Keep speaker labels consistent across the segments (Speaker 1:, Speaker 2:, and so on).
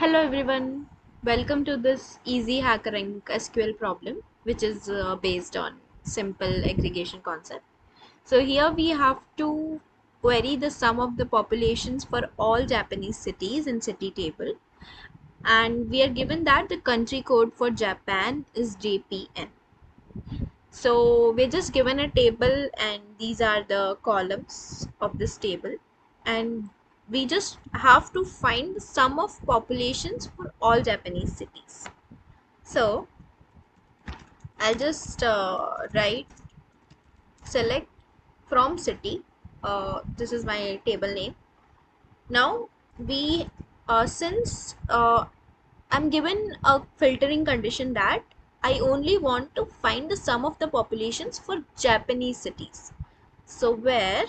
Speaker 1: Hello everyone, welcome to this easy HackerRank SQL problem which is uh, based on simple aggregation concept. So here we have to query the sum of the populations for all Japanese cities in city table and we are given that the country code for Japan is JPN. So we're just given a table and these are the columns of this table and we just have to find the sum of populations for all Japanese cities. So I'll just uh, write select from city. Uh, this is my table name. Now we uh, since uh, I'm given a filtering condition that I only want to find the sum of the populations for Japanese cities. So where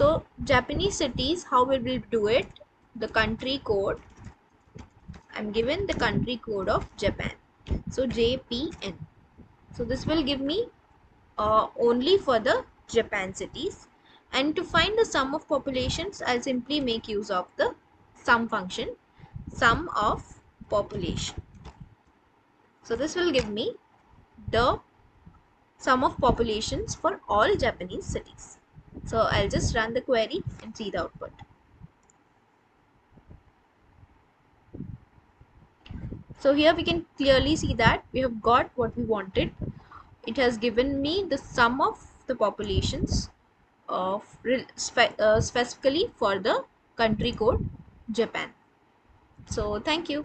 Speaker 1: so Japanese cities, how we will do it? The country code. I'm given the country code of Japan. So JPN. So this will give me uh, only for the Japan cities. And to find the sum of populations, I'll simply make use of the sum function, sum of population. So this will give me the sum of populations for all Japanese cities. So I'll just run the query and see the output. So here we can clearly see that we have got what we wanted. It has given me the sum of the populations of spe uh, specifically for the country code Japan. So thank you.